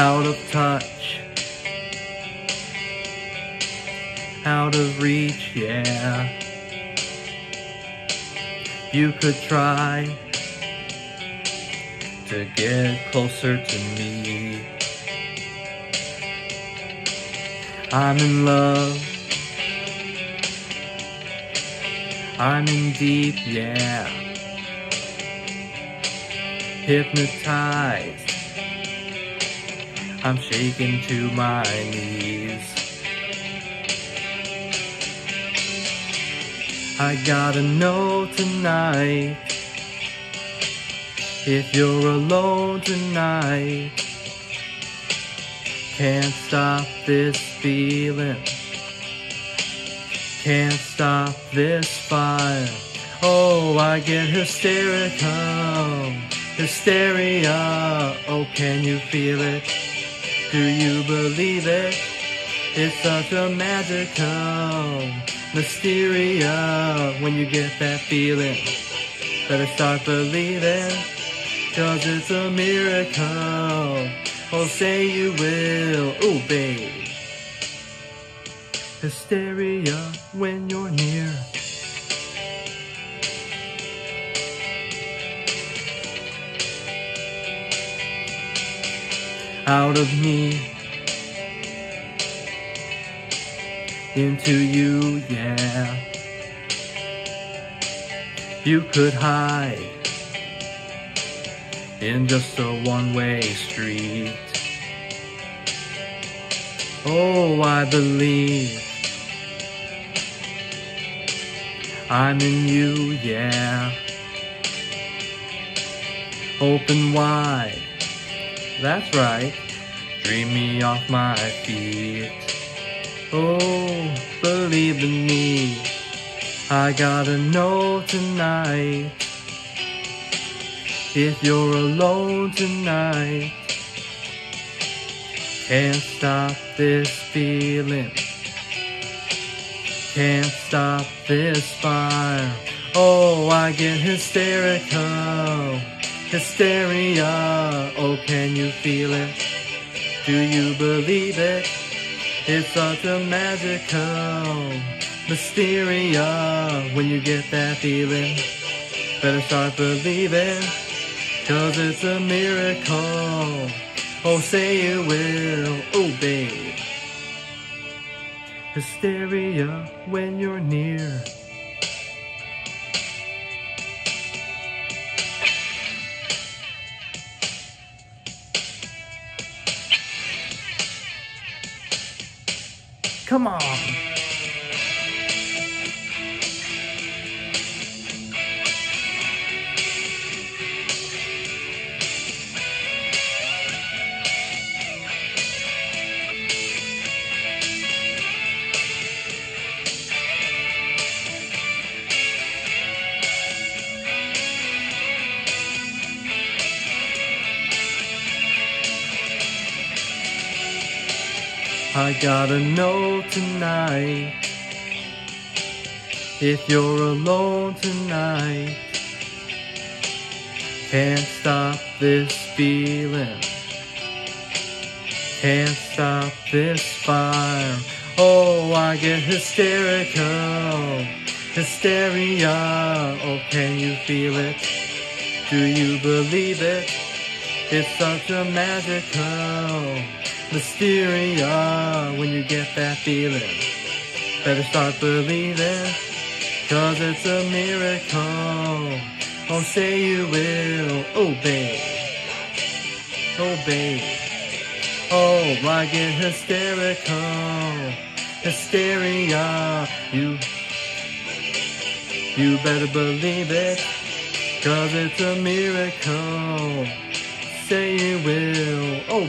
out of touch, out of reach, yeah. You could try to get closer to me. I'm in love. I'm in deep, yeah. Hypnotized. I'm shaking to my knees. I gotta know tonight if you're alone tonight. Can't stop this feeling. Can't stop this fire. Oh, I get hysterical. Hysteria. Oh, can you feel it? Do you believe it? It's such a magical mysteria when you get that feeling. Better start believing, cause it's a miracle. Oh, say you will, oh babe. Hysteria when you're near. Out of me into you, yeah. You could hide in just a one-way street. Oh, I believe I'm in you, yeah. Open wide, that's right. Dream me off my feet. Oh, believe in me. I gotta know tonight. If you're alone tonight, can't stop this feeling. Can't stop this fire. Oh, I get hysterical. Hysteria. Oh, can you feel it? Do you believe it? It's such a magical mysteria when you get that feeling. Better start believing, cause it's a miracle. Oh, say you will, oh babe. Hysteria when you're near. Come on. I gotta know tonight if you're alone tonight. Can't stop this feeling. Can't stop this fire. Oh, I get hysterical. Hysteria. Oh, can you feel it? Do you believe it? It's such a magical mysteria when you get that feeling. Better start believing, cause it's a miracle. Oh, say you will, oh babe, oh babe. Oh, I get hysterical, hysteria. You, you better believe it, cause it's a miracle. Say you will, oh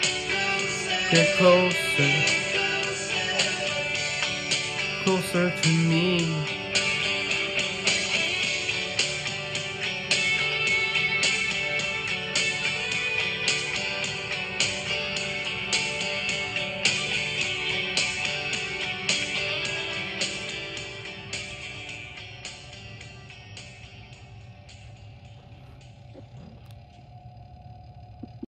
Get closer. Closer to me.